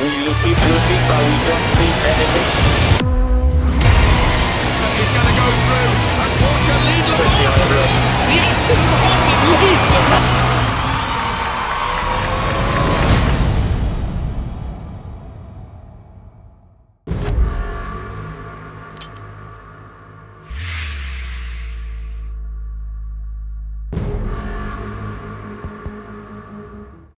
We look keep looking, but we don't see anything.